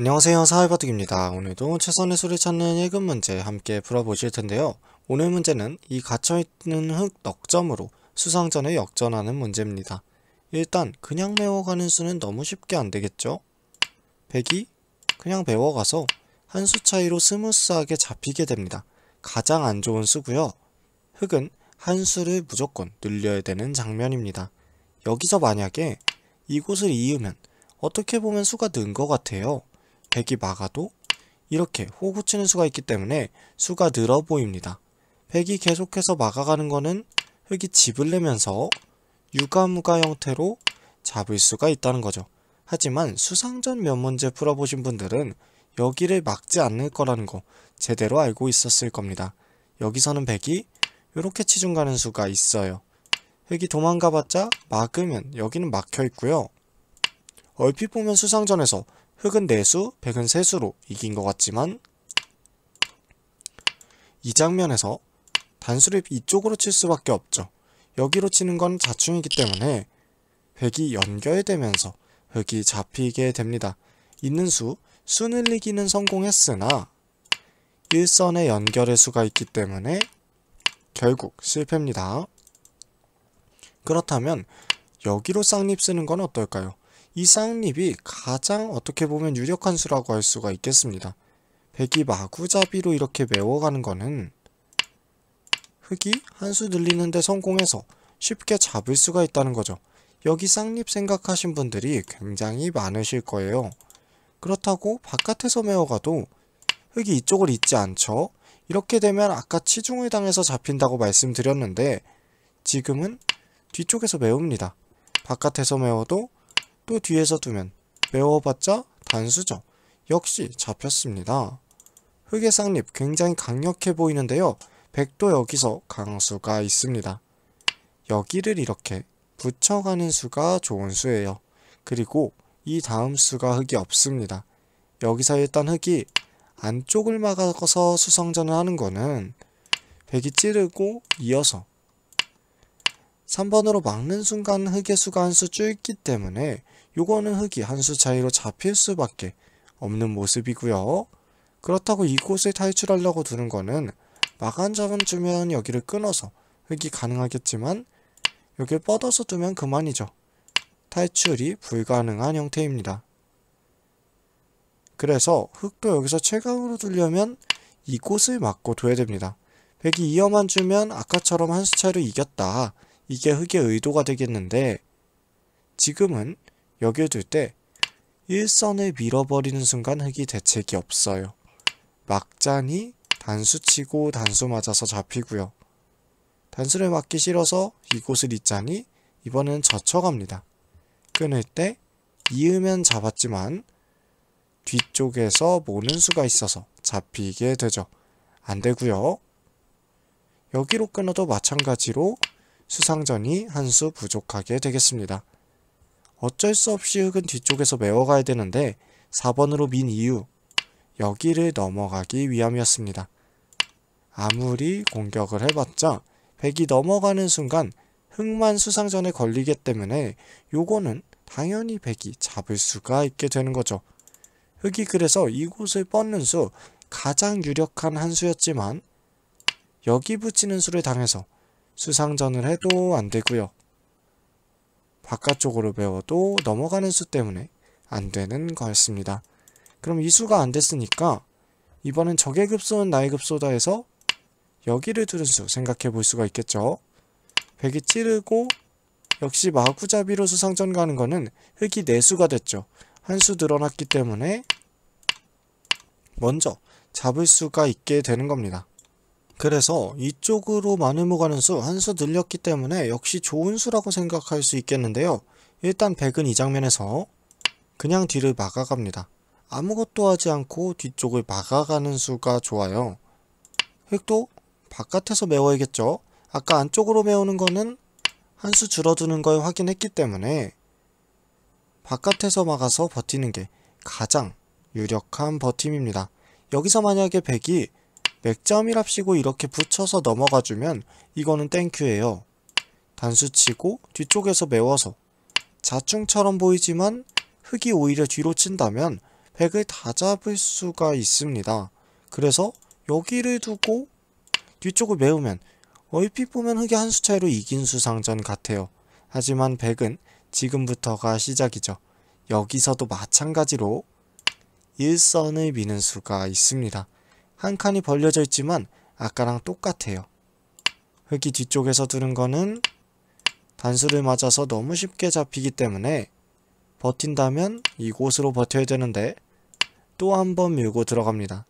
안녕하세요 사활바둑입니다. 오늘도 최선의 수를 찾는 1급 문제 함께 풀어보실 텐데요. 오늘 문제는 이 갇혀있는 흑 넉점으로 수상전에 역전하는 문제입니다. 일단 그냥 메워가는 수는 너무 쉽게 안되겠죠? 100이 그냥 메워가서 한 수 차이로 스무스하게 잡히게 됩니다. 가장 안 좋은 수고요. 흑은 한 수를 무조건 늘려야 되는 장면입니다. 여기서 만약에 이곳을 이으면 어떻게 보면 수가 는 것 같아요. 100이 막아도 이렇게 호구 치는 수가 있기 때문에 수가 늘어 보입니다. 100이 계속해서 막아가는 거는 흙이 집을 내면서 유가무가 형태로 잡을 수가 있다는 거죠. 하지만 수상전 몇 문제 풀어보신 분들은 여기를 막지 않을 거라는 거 제대로 알고 있었을 겁니다. 여기서는 100이 이렇게 치중 가는 수가 있어요. 흙이 도망가봤자 막으면 여기는 막혀 있고요. 얼핏 보면 수상전에서 흙은 내수, 백은 세수로 이긴 것 같지만 이 장면에서 단수를 이쪽으로 칠 수밖에 없죠. 여기로 치는 건 자충이기 때문에 백이 연결되면서 흙이 잡히게 됩니다. 있는 수, 수 늘리기는 성공했으나 일선의 연결의 수가 있기 때문에 결국 실패입니다. 그렇다면 여기로 쌍립 쓰는 건 어떨까요? 이 쌍립이 가장 어떻게 보면 유력한 수라고 할 수가 있겠습니다. 백이 마구잡이로 이렇게 메워가는 거는 흙이 한 수 늘리는데 성공해서 쉽게 잡을 수가 있다는 거죠. 여기 쌍립 생각하신 분들이 굉장히 많으실 거예요. 그렇다고 바깥에서 메워가도 흙이 이쪽을 잇지 않죠. 이렇게 되면 아까 치중을 당해서 잡힌다고 말씀드렸는데 지금은 뒤쪽에서 메웁니다. 바깥에서 메워도 또 뒤에서 두면 메워봤자 단수죠. 역시 잡혔습니다. 흑의 쌍립 굉장히 강력해 보이는데요. 백도 여기서 강수가 있습니다. 여기를 이렇게 붙여가는 수가 좋은 수예요. 그리고 이 다음 수가 흙이 없습니다. 여기서 일단 흙이 안쪽을 막아서 수성전을 하는 거는 백이 찌르고 이어서 3번으로 막는 순간 흙의 수가 한 수 줄기 때문에 요거는 흙이 한 수 차이로 잡힐 수밖에 없는 모습이고요. 그렇다고 이곳을 탈출하려고 두는 거는 마간 잡은 주면 여기를 끊어서 흙이 가능하겠지만 여기를 뻗어서 두면 그만이죠. 탈출이 불가능한 형태입니다. 그래서 흙도 여기서 최강으로 두려면 이곳을 막고 둬야 됩니다. 백이 이어만 주면 아까처럼 한 수 차이로 이겼다. 이게 흙의 의도가 되겠는데 지금은 여기에 둘때 일선을 밀어버리는 순간 흙이 대책이 없어요. 막자니 단수 치고 단수 맞아서 잡히고요. 단수를 맞기 싫어서 이곳을 잇자니 이번엔 젖혀갑니다. 끊을 때 이으면 잡았지만 뒤쪽에서 모는 수가 있어서 잡히게 되죠. 안 되고요. 여기로 끊어도 마찬가지로 수상전이 한 수 부족하게 되겠습니다. 어쩔 수 없이 흙은 뒤쪽에서 메워가야 되는데 4번으로 민 이유 여기를 넘어가기 위함이었습니다. 아무리 공격을 해봤자 백이 넘어가는 순간 흙만 수상전에 걸리기 때문에 요거는 당연히 백이 잡을 수가 있게 되는 거죠. 흙이 그래서 이곳을 뻗는 수 가장 유력한 한 수였지만 여기 붙이는 수를 당해서 수상전을 해도 안 되고요. 바깥쪽으로 배워도 넘어가는 수 때문에 안 되는 거였습니다. 그럼 이 수가 안 됐으니까 이번엔 적의 급소는 나의 급소다 해서 여기를 두는 수 생각해 볼 수가 있겠죠. 백이 찌르고 역시 마구잡이로 수상전 가는 거는 흙이 내수가 됐죠. 한 수 늘어났기 때문에 먼저 잡을 수가 있게 되는 겁니다. 그래서 이쪽으로 마늘모 가는 수 한 수 늘렸기 때문에 역시 좋은 수라고 생각할 수 있겠는데요. 일단 백은 이 장면에서 그냥 뒤를 막아갑니다. 아무것도 하지 않고 뒤쪽을 막아가는 수가 좋아요. 획도 바깥에서 메워야겠죠. 아까 안쪽으로 메우는 거는 한 수 줄어드는 걸 확인했기 때문에 바깥에서 막아서 버티는 게 가장 유력한 버팀입니다. 여기서 만약에 백이 맥점이랍시고 이렇게 붙여서 넘어가주면 이거는 땡큐예요. 단수치고 뒤쪽에서 메워서 자충처럼 보이지만 흙이 오히려 뒤로 친다면 100을 다 잡을 수가 있습니다. 그래서 여기를 두고 뒤쪽을 메우면 얼핏 보면 흙의 한수 차이로 이긴 수상전 같아요. 하지만 100은 지금부터가 시작이죠. 여기서도 마찬가지로 일선을 미는 수가 있습니다. 한 칸이 벌려져 있지만 아까랑 똑같아요. 흙이 뒤쪽에서 두는 거는 단수를 맞아서 너무 쉽게 잡히기 때문에 버틴다면 이곳으로 버텨야 되는데 또 한 번 밀고 들어갑니다.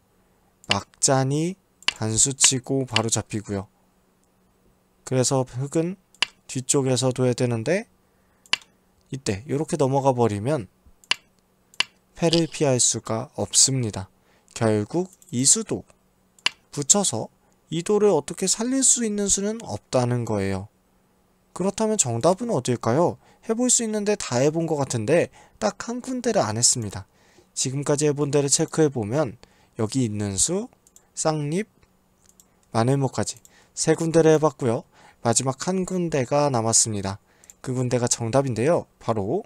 막자니 단수 치고 바로 잡히고요. 그래서 흙은 뒤쪽에서 둬야 되는데 이때 이렇게 넘어가 버리면 패를 피할 수가 없습니다. 결국 이수도 붙여서 이도를 어떻게 살릴 수 있는 수는 없다는 거예요. 그렇다면 정답은 어딜까요? 해볼 수 있는데 다 해본 것 같은데 딱 한 군데를 안 했습니다. 지금까지 해본 데를 체크해보면 여기 있는 수, 쌍립, 마늘모까지 세 군데를 해봤고요. 마지막 한 군데가 남았습니다. 그 군데가 정답인데요. 바로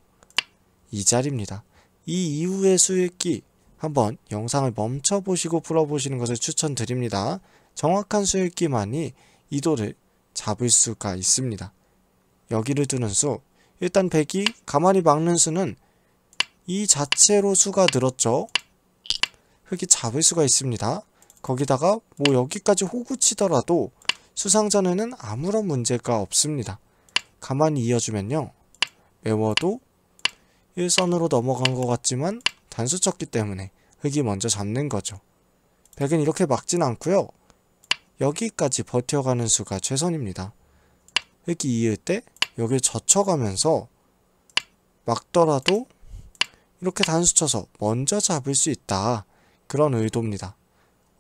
이 자리입니다. 이 이후의 수읽기 한번 영상을 멈춰 보시고 풀어보시는 것을 추천드립니다. 정확한 수읽기만이 이도를 잡을 수가 있습니다. 여기를 두는 수 일단 100이 가만히 막는 수는 이 자체로 수가 늘었죠. 흙이 잡을 수가 있습니다. 거기다가 뭐 여기까지 호구 치더라도 수상전에는 아무런 문제가 없습니다. 가만히 이어주면요. 메워도 일선으로 넘어간 것 같지만 단수 쳤기 때문에 흙이 먼저 잡는 거죠. 100은 이렇게 막진 않고요. 여기까지 버텨가는 수가 최선입니다. 흙이 이을 때 여길 젖혀가면서 막더라도 이렇게 단수 쳐서 먼저 잡을 수 있다. 그런 의도입니다.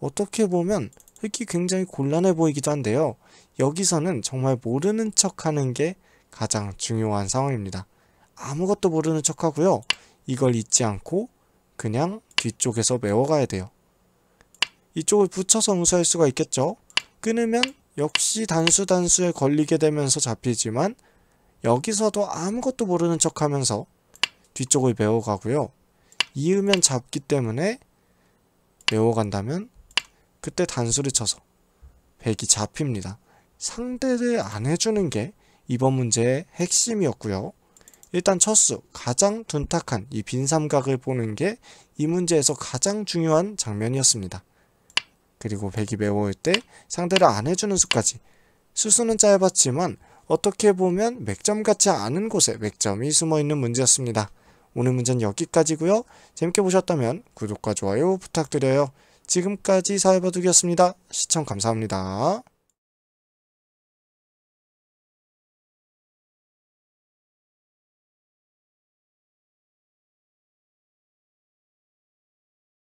어떻게 보면 흙이 굉장히 곤란해 보이기도 한데요. 여기서는 정말 모르는 척 하는 게 가장 중요한 상황입니다. 아무것도 모르는 척 하고요. 이걸 잊지 않고 그냥 뒤쪽에서 메워가야 돼요. 이쪽을 붙여서 응수할 수가 있겠죠. 끊으면 역시 단수 단수에 걸리게 되면서 잡히지만 여기서도 아무것도 모르는 척 하면서 뒤쪽을 메워가고요. 이으면 잡기 때문에 메워간다면 그때 단수를 쳐서 백이 잡힙니다. 상대를 안 해주는 게 이번 문제의 핵심이었고요. 일단 첫 수 가장 둔탁한 이 빈 삼각을 보는 게 이 문제에서 가장 중요한 장면이었습니다. 그리고 백이 메워올 때 상대를 안 해주는 수까지 수수는 짧았지만 어떻게 보면 맥점 같지 않은 곳에 맥점이 숨어있는 문제였습니다. 오늘 문제는 여기까지고요. 재밌게 보셨다면 구독과 좋아요 부탁드려요. 지금까지 사회바둑이었습니다. 시청 감사합니다.